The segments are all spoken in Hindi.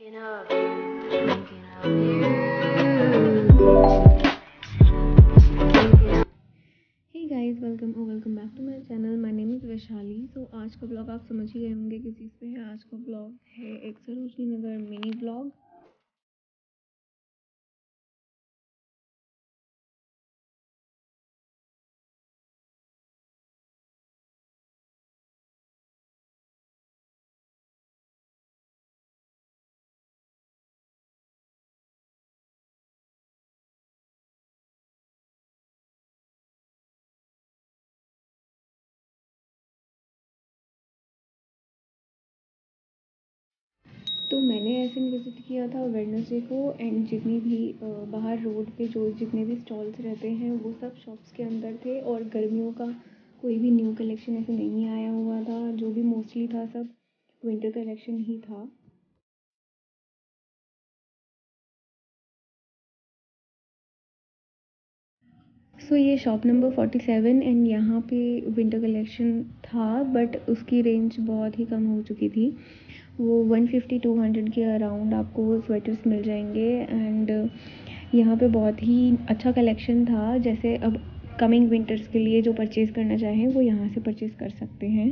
Welcome welcome back to my channel my name Vaishali so आज का ब्लॉग आप समझ ही गए होंगे किस पे है। आज का ब्लॉग है एक सरोजनी नगर मिनी ब्लॉग तो मैंने ऐसे विज़िट किया था वेडनेसडे को एंड जितनी भी बाहर रोड पे जो जितने भी स्टॉल्स रहते हैं, वो सब शॉप्स के अंदर थे और गर्मियों का कोई भी न्यू कलेक्शन ऐसे नहीं आया हुआ था, जो भी मोस्टली था सब विंटर कलेक्शन ही था। सो so, ये shop number forty seven and यहाँ पे विंटर कलेक्शन था बट उसकी रेंज बहुत ही कम हो चुकी थी। वो वन फिफ्टी टू हंड्रेड के अराउंड आपको स्वेटर्स मिल जाएँगे एंड यहाँ पे बहुत ही अच्छा कलेक्शन था। जैसे अब कमिंग विंटर्स के लिए जो परचेज़ करना चाहें वो यहाँ से परचेज़ कर सकते हैं।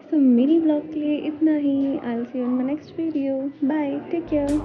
सो मेरी ब्लॉग के लिए इतना ही. I see on my next video bye take care